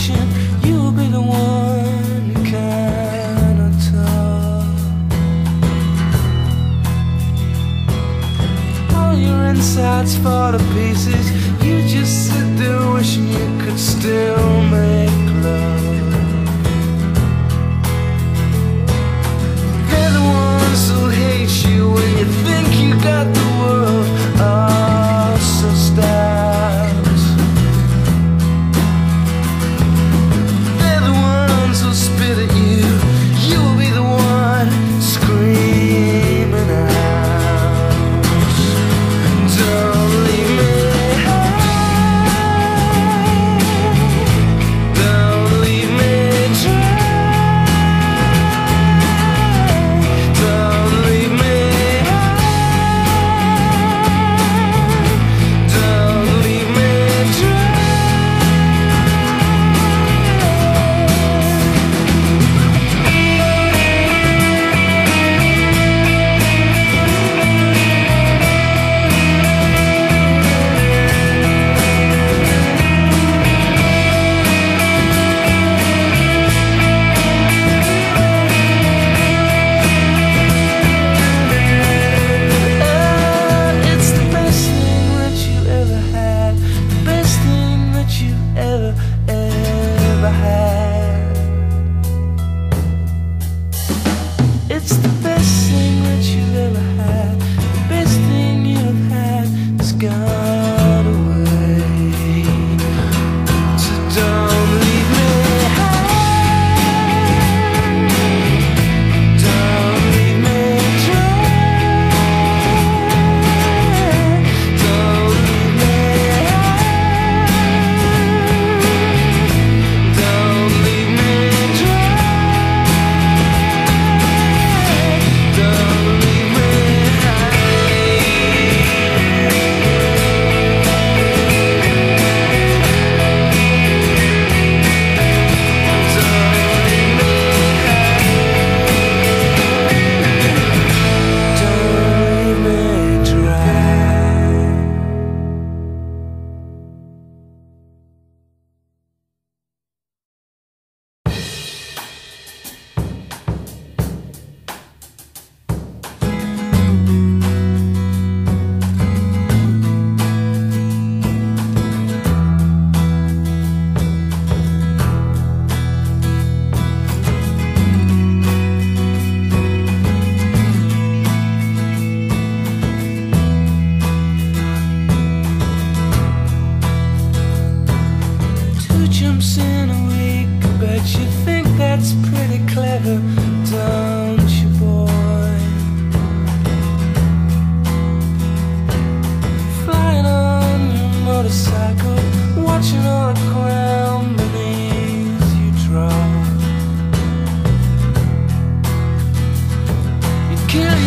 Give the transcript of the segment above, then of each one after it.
patient, you'll be the one who cannot talk. All your insides fall to pieces. You just sit there wishing you could still make love. They're the ones who'll hate you.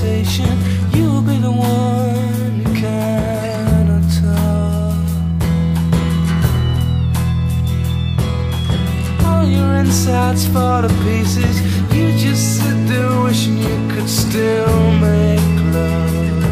conversation. You'll be the one who cannot talk. All your insides fall to pieces. You just sit there wishing you could still make love.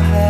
never had